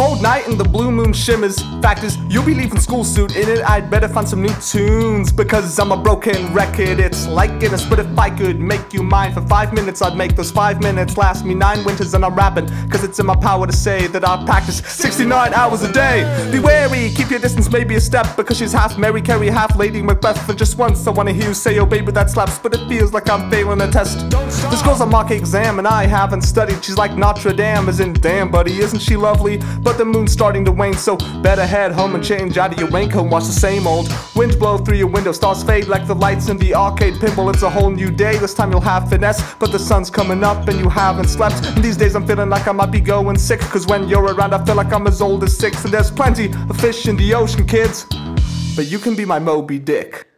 cold night and the blue moon shimmers. Fact is, you'll be leaving school soon. In it, I'd better find some new tunes because I'm a broken record. It's like Guinness, but if I could make you mine for five minutes, I'd make those five minutes last me nine winters. And I'm rapping because it's in my power to say that I practice 69 hours a day. Be wary, keep your distance, maybe a step because she's half Mary Carey, half Lady Macbeth. For just once, I wanna hear you say, "Oh baby, that slaps," but it feels like I'm failing a test. This girl's a mock exam and I haven't studied. She's like Notre Dame, as in damn, buddy, isn't she lovely? But the moon's starting to wane, so better head home and change out of your raincoat watch the same old. wind blow through your window, stars fade like the lights in the arcade pinball. It's a whole new day. This time you'll have finesse, but the sun's coming up and you haven't slept. And these days I'm feeling like I might be going sick, cause when you're around, I feel like I'm as old as six. And there's plenty of fish in the ocean, kids. But you can be my Moby Dick.